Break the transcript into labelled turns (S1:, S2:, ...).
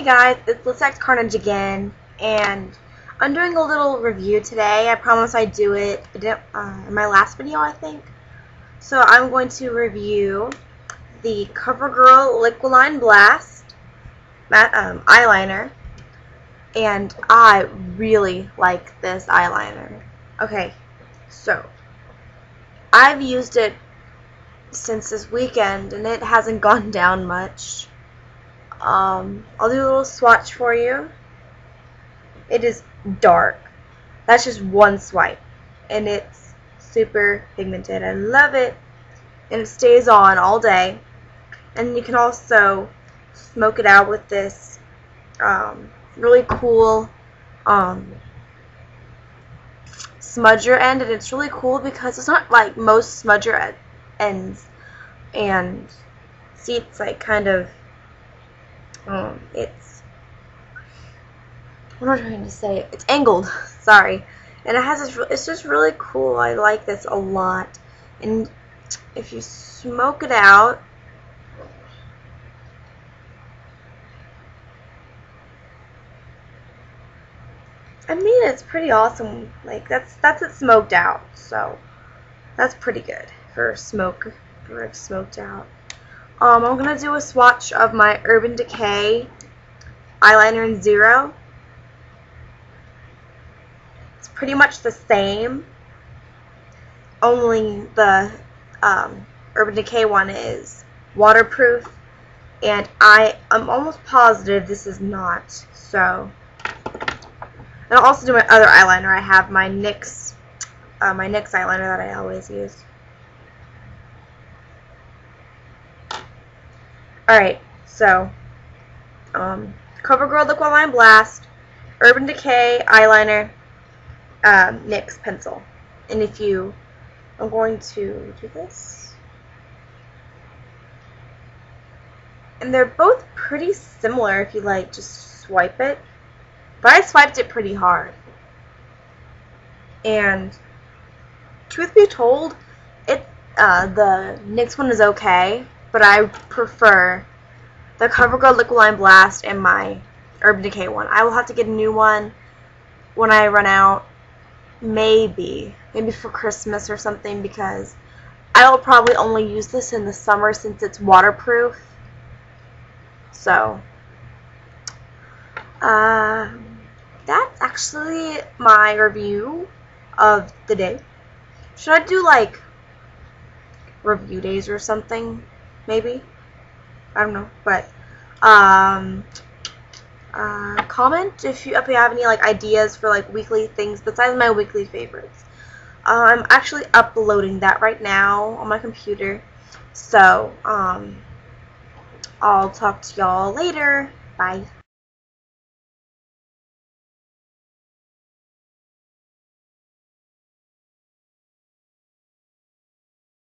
S1: Hey guys, it's LyssaXCarnage again, and I'm doing a little review today. I promise I do it uh, in my last video, I think. So I'm going to review the CoverGirl Liquiline Blast matte, um, eyeliner, and I really like this eyeliner. Okay, so I've used it since this weekend, and it hasn't gone down much. Um, I'll do a little swatch for you. It is dark. That's just one swipe. And it's super pigmented. I love it. And it stays on all day. And you can also smoke it out with this um, really cool um, smudger end. And it's really cool because it's not like most smudger ends. And see, it's like kind of um, it's what am I trying to say? It's angled. Sorry, and it has this. It's just really cool. I like this a lot. And if you smoke it out, I mean, it's pretty awesome. Like that's that's it smoked out. So that's pretty good for smoke for smoked out. Um, I'm going to do a swatch of my Urban Decay eyeliner in Zero. It's pretty much the same, only the um, Urban Decay one is waterproof, and I am almost positive this is not, so. And I'll also do my other eyeliner. I have my NYX, uh, my NYX eyeliner that I always use. Alright, so, um, CoverGirl Liquiline Blast, Urban Decay Eyeliner, um, NYX Pencil. And if you, I'm going to do this. And they're both pretty similar if you, like, just swipe it. But I swiped it pretty hard. And, truth be told, it, uh, the NYX one is okay but I prefer the CoverGirl Liquiline Blast and my Urban Decay one. I will have to get a new one when I run out. Maybe. Maybe for Christmas or something because I will probably only use this in the summer since it's waterproof. So, uh, that's actually my review of the day. Should I do like review days or something? Maybe. I don't know, but um, uh, comment if you, if you have any like ideas for like weekly things besides my weekly favorites. Uh, I'm actually uploading that right now on my computer, so um, I'll talk to y'all later. Bye.